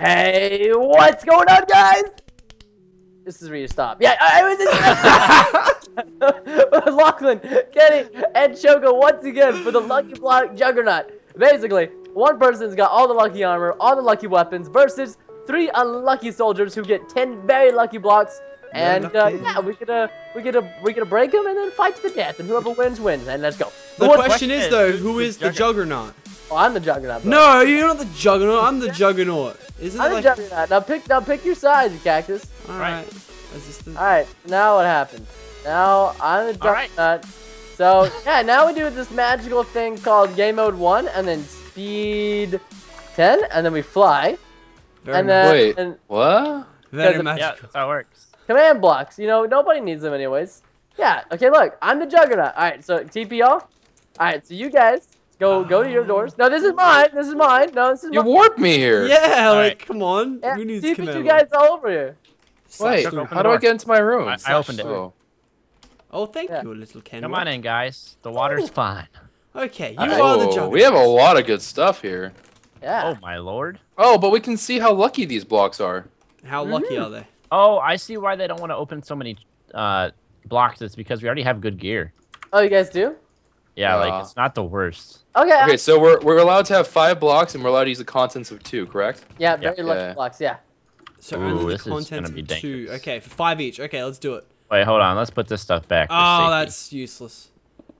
Hey, what's going on, guys? This is where you stop. Yeah, I was Lachlan, Kenny, and Choco once again for the Lucky Block Juggernaut. Basically, one person's got all the lucky armor, all the lucky weapons, versus three unlucky soldiers who get 10 very lucky blocks. And uh, yeah, we gonna we gonna we gonna break them and then fight to the death, and whoever wins wins. And let's go. The Who wants- question is though, who's the the Juggernaut? Oh, I'm the Juggernaut. bro. No, you're not the Juggernaut. I'm the Juggernaut. Isn't I'm it the like? Juggernaut. Now pick now pick your side, you cactus. All Right. right. Is this the? All right, now what happens? Now I'm the All right. Juggernaut. So yeah, now we do this magical thing called Game Mode One, and then Speed Ten, and then we fly, Very and then Wait. and What? very because- Yeah, magical. that's how it works. command blocks. You know, nobody needs them anyways. Yeah. Okay. Look, I'm the Juggernaut. All right. So TP off. All right. So you guys go go to your doors. No, this is mine. This is mine. No, this is You mine. warped me here. Yeah, All like right. come on. Yeah, Who needs TP command? you guys all over here. Wait, Chuck, how do I get into my room? I, I opened it. Oh. Oh, thank Yeah. you, little Ken. Come on in, guys. The water's fine. Okay, you Alright. are the Whoa, Juggernaut. we have a lot of good stuff here. Yeah. Oh my lord. Oh, but we can see how lucky these blocks are. How lucky Mm-hmm. are they? Oh, I see why they don't want to open so many uh, blocks. It's because we already have good gear. Oh, you guys do? Yeah, Yeah. like it's not the worst. Okay. Okay, so we're, we're allowed to have five blocks and we're allowed to use the contents of two, correct? Yeah. Yeah. Very lucky Yeah. blocks. Yeah. So Ooh, only this the is contents gonna be of two. Okay, for five each. Okay, let's do it. Wait, hold on. Let's put this stuff back. Oh, safety. that's useless.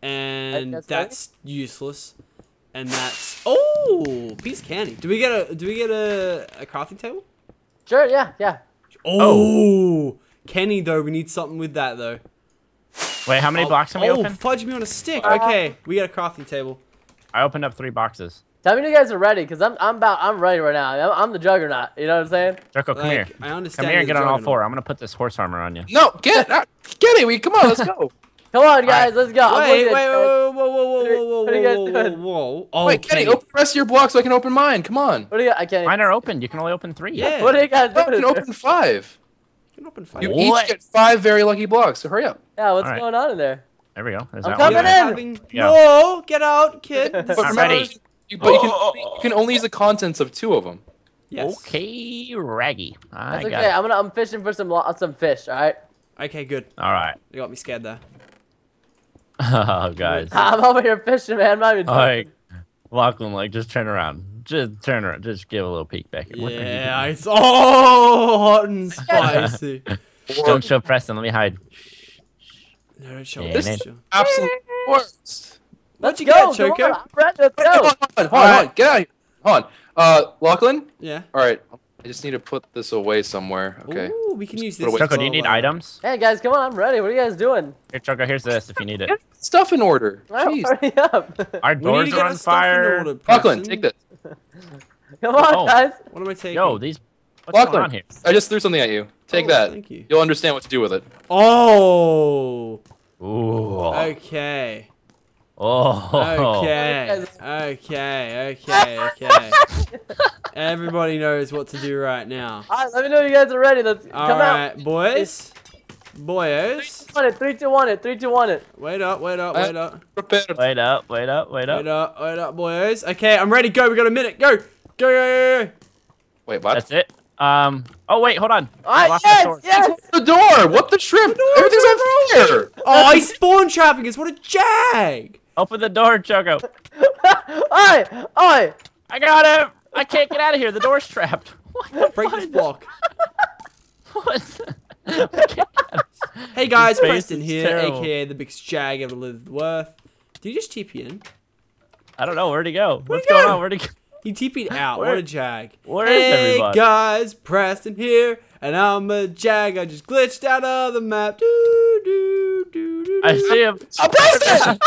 And that's that's, useless. And that's oh, piece of candy. Do we get a do we get a, a crafting table? Sure. Yeah. Yeah. Oh, oh. Kenny though, we need something with that though. Wait, how many oh, blocks can we oh, open? fudge me on a stick. Uh, Okay, we got a crafting table. I opened up three boxes. Tell me when you guys are ready, cause I'm I'm about I'm ready right now. I'm, I'm the Juggernaut. You know what I'm saying? Joko, come Like, here. I understand. Come here and get on all four. I'm gonna put this horse armor on you. No, get out. Get it. We come on, let's go. Come on, guys. Let's go. I'm Wait, wait, whoa, whoa, whoa, whoa, whoa, whoa, What are you guys whoa, whoa, whoa. Oh, Wait, Kenny, Kenny. open the rest of your blocks so I can open mine. Come on. What do you? I can't. Mine are open. You can only open three. Yeah. What are you guys No, I can open five. You can open five. You What? each get five very lucky blocks, so hurry up. Yeah. What's Alright. going on in there? There we go. There's I'm that coming Yeah, in. having- Yeah. No, get out, kid. But I'm remember, ready. You, but you can, only, you oh. can only use the contents of two of them. Yes. Okay, Raggy. I That's got okay. it. I'm gonna I'm fishing for some some fish. All right. Okay, good. All right. You got me scared there. Oh, guys. I'm over here fishing, man. I'm not even Like, Lachlan, like, just turn around. Just turn around. Just give a little peek back. What Yeah, it's saw. Oh, hot and spicy. Don't show Preston. Let me hide. no, don't show Yeah, this. man. Absolute worst. Let's you go. get, Come Choco? on, I'm. Let's Hold on, go. hold on, hold on, Alright. hold on, get out of here. Hold on. Uh, Lachlan? Yeah. Alright, I just need to put this away somewhere. Okay. Ooh, we can use this. away Choco, do you need items? Hey guys, come on. I'm ready. What are you guys doing? Here, Choco, here's this if you need it. Stuff in order. All right, Jeez. hurry up. Our doors are on our stuff in fire. order, Lachlan, take this. Come on, Oh. guys. What am I taking? Yo, these. What's going Lachlan, on here? I just threw something at you. Take Oh, that. Thank you. You'll understand what to do with it. Oh. oh. Ooh. Okay. Oh. Okay. Okay. Okay. Okay. Everybody knows what to do right now. All right, let me know when you guys are ready. Let's All come right, out. boys. Boyos. On it. Three, two, one. It. Three, two, one. It. Wait up. Wait up. Wait up. Prepared. Wait up, wait up, wait up. Wait up. Wait up, boys. Okay, I'm ready. Go. We got a minute. Go. Go. Go. Go. go. Wait, what? That's it. Um. Oh wait, hold on. All I right. lost my Yes. sword. Yes. the door! What the shrimp? Everything's on fire! Oh, he's spawn trapping us. What a jag. Open the door, Choco. Oi! Oi! I got him. I can't get out of here. The door's trapped. What? Break this block. What? I can't get out. Hey guys, Space Preston here, terrible. aka the biggest jag ever lived worth. Did you just TP in? I don't know where'd he go. What's he going go? on? Where'd he go? He TP'd out. Where- what a jag. where is hey everybody? guys, Preston here, and I'm a jag. I just glitched out of the map. Do, do, do, do, I see him. Oh, Preston!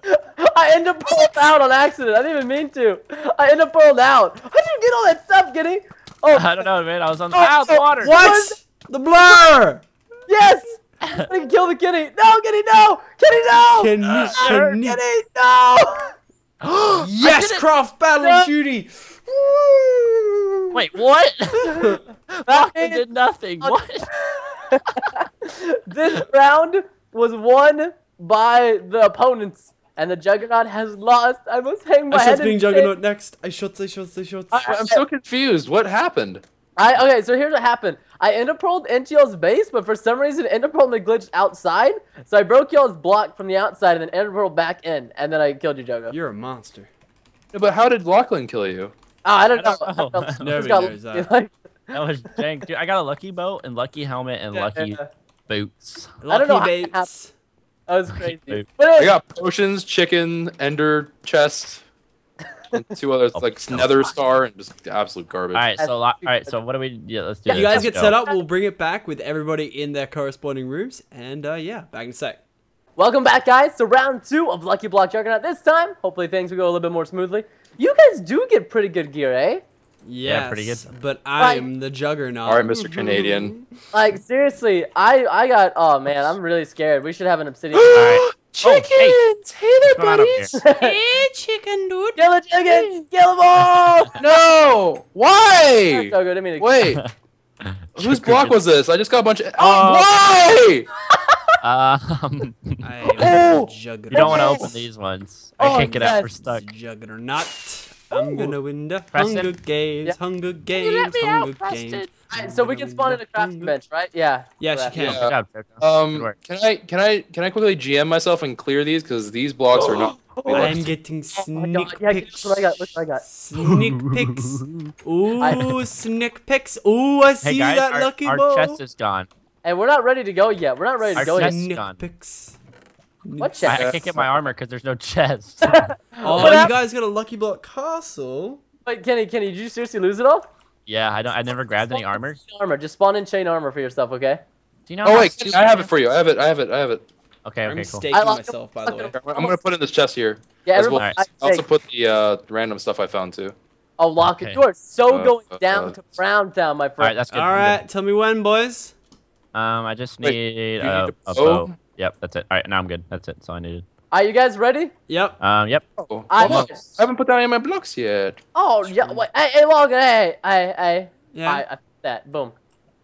I end up pulled out on accident. I didn't even mean to. I end up pulled out. How did you get all that stuff, Giddy? Oh, I don't know, man. I was on the Oh, the oh, water. What? The blur! yes! I can kill the kitty. No, Giddy, no! Kitty, no! Can you, can you, Kitty, no! yes, did craft battle No. duty. Wait, what? That Fuck, I means did nothing. What? this round was won by the opponents, and the Juggernaut has lost. I must hang my I head shot in being shame. Juggernaut next. I shot, I shot, I shot. I- I'm so confused. What happened? I okay, so here's what happened. I enderpearled into y'all's base, but for some reason enderpearled me glitched outside. So I broke y'all's block from the outside and then enderpearled back in, and then I killed you, Jogo. You're a monster. Yeah, but how did Lachlan kill you? Oh, I don't know. I don't know. I just Nobody got knows that. like- That was dang, dude. I got a lucky boat and lucky helmet and lucky Yeah, boots. I don't know how- Bates. that was crazy. Dude. But I got potions, chicken, ender chest, and two others Oh, like oh, Nether Star and just absolute garbage. All right, so lo- all right, so what do we? Yeah, let's do Yeah, this. You guys Let's get go. set up. We'll bring it back with everybody in their corresponding rooms, and uh, yeah, back in a sec. welcome back, guys, to round two of Lucky Block Juggernaut. This time, hopefully things will go a little bit more smoothly. You guys do get pretty good gear, eh? Yes, Yeah, pretty good. But I am the juggernaut. All right, Mr. Canadian. Like seriously, I I got. Oh man, I'm really scared. We should have an obsidian. right. Chickens! Oh, hey. there, Come on up buddies. Hey, chicken dude. Kill the chickens! Kill them all! No! Why? So good. I mean, Wait, whose block was this? I just got a bunch of. Oh. Why? Um, I Oh! you don't want to open these ones. Oh, I can't get out. We're stuck. Juggernaut. I'm gonna win the Press Hunger. Games. Yeah. Hunger Games. Hunger Games. Alright, so we can spawn in a crafting bench, right? Yeah. Yes, you can. Yeah. Good job, Jojo. Good Um, can I can I can I quickly GM myself and clear these because these blocks are not. Oh, I am getting Oh sneak God, yeah, pics. look what I got, look what I got. Sneak pics. Ooh, sneak pics. Ooh, I see Hey guys, that our, lucky our ball. chest is gone. And we're not ready to go yet. We're not ready to Our go yet. Our chest- Sneak gone. pics. What I, chest? I can't get my armor because there's no chest. Oh, What you hap- guys got a lucky block castle. Wait, Kenny, Kenny, did you seriously lose it all? yeah, I don't. I never grabbed any armor. Armor. Just spawn in chain armor for yourself, okay? Do you know? Oh wait, stupid I have I it for you. I have it. I have it. I have it. Okay, I'm okay, cool. staking I lost- myself, by the way. I'm gonna put in this chest here. Yeah, As well. I I also put the uh, random stuff I found too. Oh, lock it. Okay. You are so Uh, going uh, down uh, to Brown Town, my All right, friend. that's good. All I'm good. right, tell me when, boys. Um, I just need you a, need a a bow. Bow? Yep, that's it. All right, now I'm good. That's it. That's all I needed. Are you guys ready? Yep. Um, yep. Oh, I- hold on. I haven't put down any of my blocks yet. Oh, yeah. Wait, hey, hey, Logan, hey, hey, hey. Yeah. I, I that. Boom.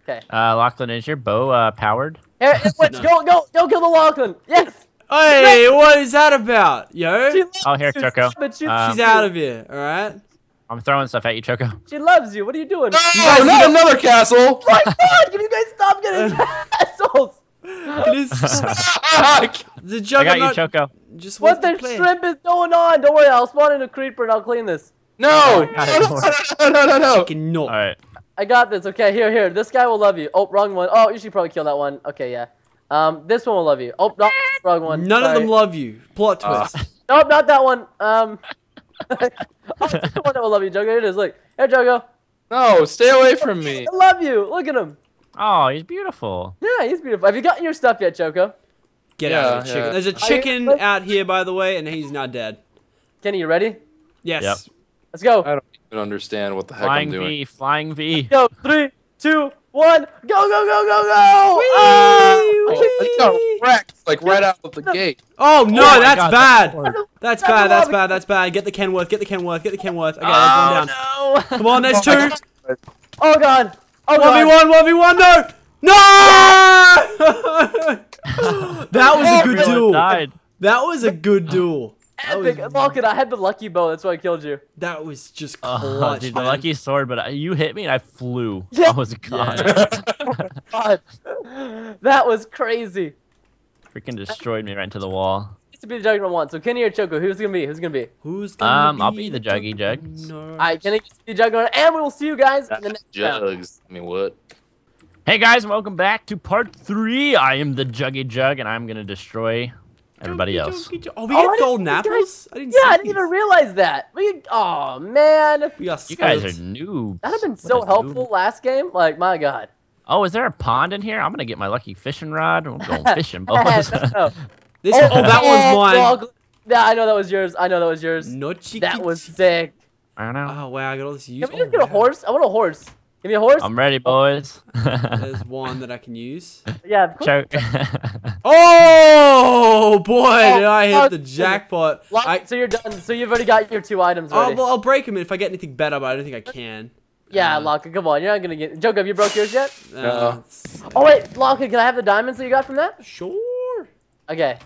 Okay. Uh, Lachlan, is your bow uh, powered? Here, here, wait, No. go, go, go kill the Lachlan. Yes. Hey, what is that about, yo? She loves Oh, here, you, Choco. but she, Um, She's out of here. All right. I'm throwing stuff at you, Choco. she loves you. What are you doing? Oh, not another castle! my God, can you guys stop getting assholes? It is the I juggernaut. got you, Choco. Just What wants the to shrimp is going on? Don't worry, I'll spawn in a creeper and I'll clean this. no! Oh, No, no, no, no, no, no, no! All right. I got this. Okay, here, here. This guy will love you. Oh, wrong one. Oh, you should probably kill that one. Okay, yeah. Um, this one will love you. Oh, no, wrong one. None of them love you. Plot Ah. twist. Nope, not that one. Um, oh, this one that will love you, Jogo. Here it is. Look, here, Jogo. No, stay away from me. I love you. Look at him. Oh, he's beautiful. Yeah, he's beautiful. Have you gotten your stuff yet, Choco? Get out of Yeah, here, chicken. yeah. There's a chicken ready? out here, by the way, and he's not dead. Kenny, you ready? Yes. Yep. Let's go. I don't even understand what the heck Flying I'm doing. V, flying V. Go. Three, two, one. Go, go, go, go, go. Ah! I got wrecked, like right out of the gate. Oh no, Oh that's God, bad. hard. That's That's bad. That's bad. That's bad. Get the Kenworth. Get the Kenworth. Get the Kenworth. Okay, Oh, there's one down. no. Come on, there's two. Oh God. Oh One v God. one. One v one. No. No. that was a good duel. died. That was a good duel. That was, Epic. Look, I had the lucky bow. That's why I killed you. that was just Oh, clutch, dude, the lucky sword, but I- you hit me and I flew. Yeah. I was gone. God. that was crazy. Freaking destroyed me right into the wall. Used to be the Juggernaut one. So Kenny or Choco, who's gonna be? Who's gonna be? Who's gonna Um, I'll be the Juggy Jug. No. Alright, Kenny gets to be the Juggernaut, and we will see you guys in the next round. Jugs. I mean, what? Hey guys, welcome back to part three. I am the Juggy Jug, and I'm gonna destroy everybody Jokey, else. jokey, jo- Oh, we Oh, I get didn't- golden apples? I didn't Yeah, see I didn't even realize that. We, oh man, We got You guys are scoped. noobs. that'd have been What so helpful noob. last game. Like my God. Oh, is there a pond in here? I'm gonna get my lucky fishing rod. I'm going fishing, boys. No. This oh, that one's mine. dog- Yeah, I know that was yours. I know that was yours. No chicky. That was sick. I don't know. Oh wow, I got all this use. Can we just oh, get a horse? I want a horse. Give me a horse. I'm ready, boys. There's one that I can use. yeah, of course. Choke. Oh boy, did I oh, hit the jackpot. Lock- I, so you're done. So you've already got your two items I'll, well, I'll break him if I get anything better, but I don't think I can. yeah, uh, Locke, come on. You're not gonna get. Joke, have you broke yours yet? Uh, No. it's- Oh wait, Locke, can I have the diamonds that you got from that? Sure. Okay.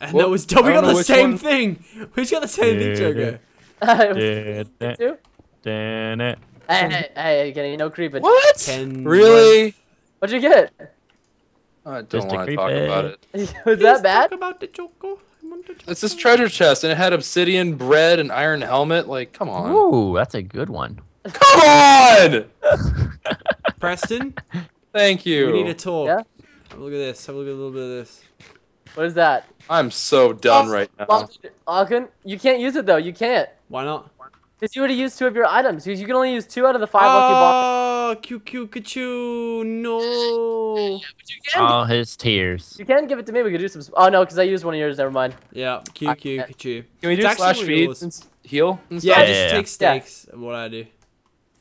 And Well, that was. Oh, we got the same one. thing. We just got the same thing, Joker. It was Did it, two. it, Hey, hey, hey, Kenny, no creeping. What? Ken Really? What'd you get? I don't want to talk egg. about it. Was Please that bad? Talk about the choco. I want the It's this treasure chest, and it had obsidian bread and iron helmet. Like, come on. Ooh, that's a good one. Come on! Preston, Thank you. we need to talk. Yeah? Have a look at this. Have a look at a little bit of this. What is that? I'm so done right now. Lachlan, Lachlan, you can't use it though. You can't. Why not? Because you would have used two of your items. You you can only use two out of the five lucky ah, boxes. Oh, Q Q Kachu. No. But you can. All his tears. you can give it to me. We could do some. Oh no, because I used one of yours. Never mind. Yeah, Q Q I- Kachu. Can we do It's slash actually feed yours. and s- heal and Yeah, stuff? Yeah, just yeah, take yeah. stakes. What I do.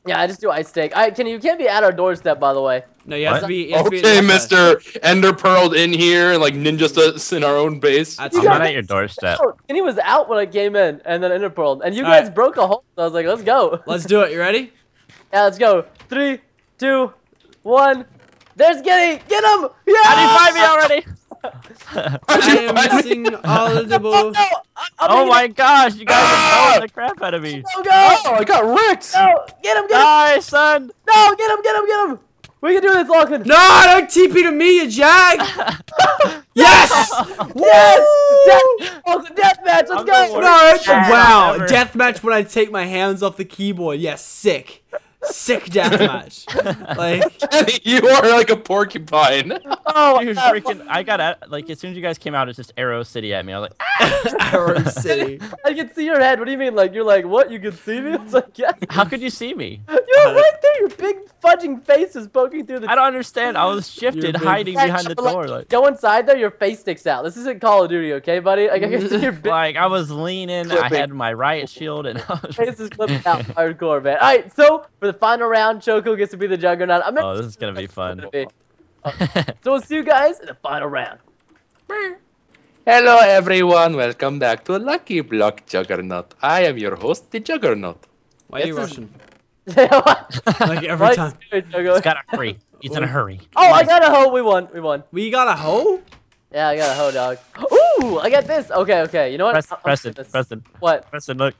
Yeah, I just do ice steak. I can. You can't be at our doorstep, by the way. No, you have What? to be. You have to be Okay, in the left side. Mister Ender pearled in here and like ninja us in our own base. That's I'm not at your doorstep. Oh, Kenny was out when I came in, and then Enderpearled, and you All guys right. broke a hole. So I was like, let's go. Let's do it. You ready? Yeah, let's go. Three, two, one. There's Kenny. Get him. Yeah. How do you find me already? How'd I am missing all the Oh, I'm, I'm oh my it. gosh, you guys Ah! are blowing the crap out of me. Go, go. Oh, I got wrecked. No, get him, get him. Die, son. No, get him, get him, get him. We can do this, Lachlan. No, don't TP to me, you jag. yes. Yes. Woo! Death, death match. Let's I'm go. No, it's, wow. ever. Deathmatch when I take my hands off the keyboard. Yes, sick. Sick deathmatch. like, you are like a porcupine. Oh, Dude, uh, freaking! I got at, like as soon as you guys came out, it's just Arrow City at me. I was like, "Ah!" Arrow City. I can see your head. What do you mean? Like you're like what? You can see me? It's like yes. how could you see me? You're right there. Your big fudging face is poking through the. I don't understand. I was shifted, hiding behind the door. Like, Go inside there. Your face sticks out. This isn't Call of Duty, okay, buddy? Like I can see your big like I was leaning. I had my riot shield, and I was. face is clipped out hardcore, man. All right, so for the final round, Choco gets to be the Juggernaut. I'm Oh, this is gonna be fun. So we'll see you guys in the final round. Hello, everyone. Welcome back to Lucky Block Juggernaut. I am your host, the Juggernaut. Why are you is- rushing? what? Like every What? time. Choco. He's got a hurry. He's in a hurry. Oh, I got a hoe. We won. We won. We got a hoe? Yeah, I got a hoe, dog. Ooh, I got this. Okay, okay. You know what? Press, I'm- I'm Preston, doing this. Preston, What? Preston, look.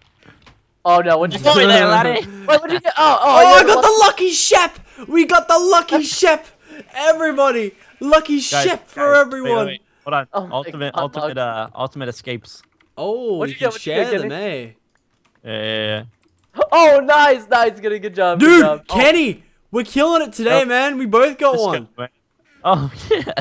Oh no, what'd you Oi get? there, laddie. Wait, what'd you get? Oh, oh, Oh, you I got got the lucky shep! We got the lucky shep! Everybody! Lucky Guys, shep for guys, wait, everyone! wait, wait. Hold on. Oh ultimate, God, ultimate, uh, ultimate escapes. Oh, What'd we you can get? What'd you share get, them, eh? Yeah. Oh, nice, nice. Good, good job. Good Dude, job. Oh, Kenny! We're killing it today, Oh. man! We both got one! Oh yeah.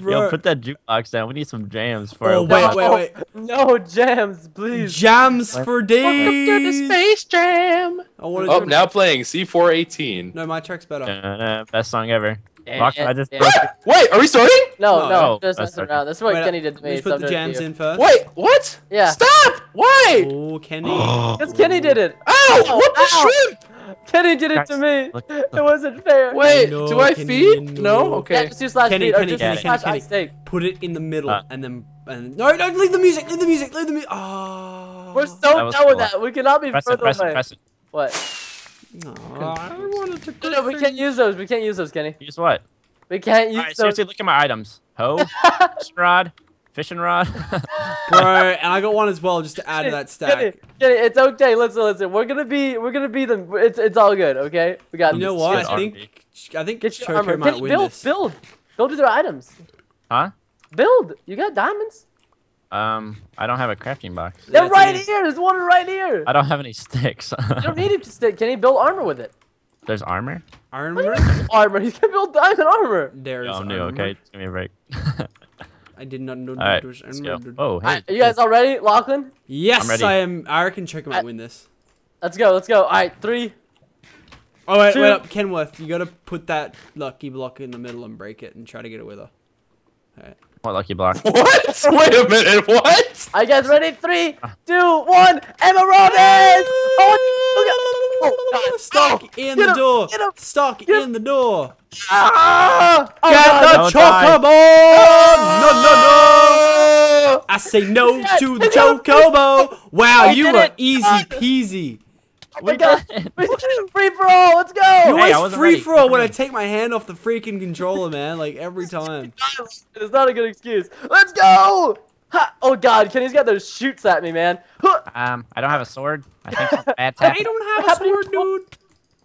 Bro. Yo, put that jukebox down. We need some jams for Oh, our wait, watch. wait, wait. No jams, please. Jams What? for days! Space Jam. I wanna Oh, do- now playing C418. No, my track's better. Uh, best song ever. Yeah, Rock, yeah, I just yeah. Wait, are we starting? No, No. no, Oh, just that's messing okay. around. That's what Wait, Kenny did to me. Let's put the jams in first. Wait, what? Yeah. Stop! Why? Oh, Kenny. Because Kenny did it. Ow! What the Ow. shrimp? Kenny did it Guys, to me. look, It wasn't fair. Wait, No, do I Kenny, feed? no. No? Yeah, Okay. just do slash Kenny, feed, or Kenny, just Kenny, slash Kenny, ice steak. Put it in the middle Uh. and then and no, don't leave the music, leave the music, leave the music. Oh. We're so done was with that. We cannot be Press it, further press it, away. press it. What? Aw, I wanted to No, no, we can't use those. We can't use those, Kenny. Use what? We can't use Alright, those. seriously, look at my items. Hoe, fishing rod, fishing rod. Bro, and I got one as well just to add to that stack. Kenny, Kenny, it's okay. Listen, listen. We're gonna be, we're gonna be the. It's, it's all good. Okay, we got. You know what? I your think I think Get your Choco armor. might Kenny, win build, this. build, build with your items. huh? Build. You got diamonds. Um, I don't have a crafting box. They're That's right here. There's one right here. I don't have any sticks. You don't need it to stick. Kenny, build armor with it. There's armor. Armor? Armor. You can build diamond armor. There is Oh, I'm new. Okay, give me a break. I did not know All right, let's go. Oh, hey. Alright, you guys all ready, Lachlan? Yes, I'm ready. I am. I reckon Choco might I- win this. Let's go. Let's go. All right, three. Oh wait, Two- wait up, Kenworth. You gotta put that lucky block in the middle and break it and try to get it with her. What lucky block? What? Wait a minute, what? Are you guys ready? Three, two, one. Emma Robbins. Oh, look at. Oh, Stuck Oh, in get the him, door. get him, Stuck get him. in the door. Ah! Oh, Get God. the Don't die. chocobo! No, no, no! I say no Yes, to the it's out. chocobo. Wow, I you did were it. easy Ah. peasy. We got it. Free for all. Let's go. You Hey, always free ready. for all when I take my hand off the freaking controller, man. Like every time. It's not a good excuse. Let's go. Ha! Oh God, Kenny's got those shoots at me, man. Huh. Um, I don't have a sword. I think some bad I don't have a sword, dude.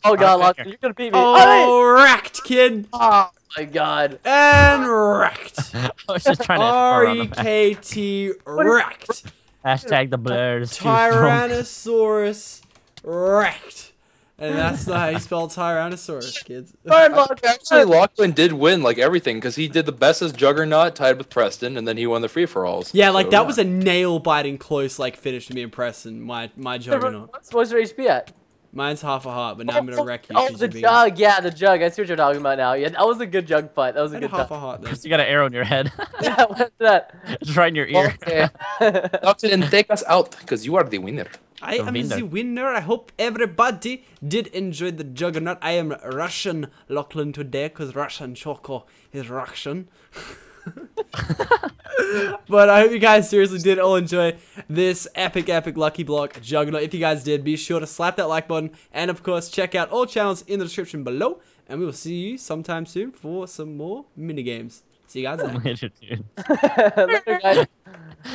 Oh god, Okay. Lachlan, you're gonna beat me. Oh, Oh, wrecked, kid. oh my god. And wrecked. I was just trying to R throw E them. K T wrecked. Hashtag the blurs. Tyrannosaurus wrecked. And that's not how you spell Tyrannosaurus, kids. Burn, Actually, Lachlan did win like everything because he did the best as Juggernaut, tied with Preston, and then he won the free for alls. Yeah, like that was a nail biting close like finish to me and Preston. My my juggernaut. What's, what's your HP at? Mine's half a heart, but now oh, I'm gonna wreck you. Oh, the you're being- jug. Yeah, the jug. I see what you're talking about now. Yeah, that was a good jug fight. That was I a had good half time. a heart though. You got an arrow in your head. Yeah, what's that? it's right in your ear. Okay. Lachlan, and take us out because you are the winner. I am winner. the winner. I hope everybody did enjoy the juggernaut. I am Russian Lachlan today because Russian Choco is Russian. but I hope you guys seriously did all enjoy this epic, epic Lucky Block Juggernaut. If you guys did, be sure to slap that like button and, of course, check out all channels in the description below. And we will see you sometime soon for some more mini games. See you guys then. Later, dude. Later, guys.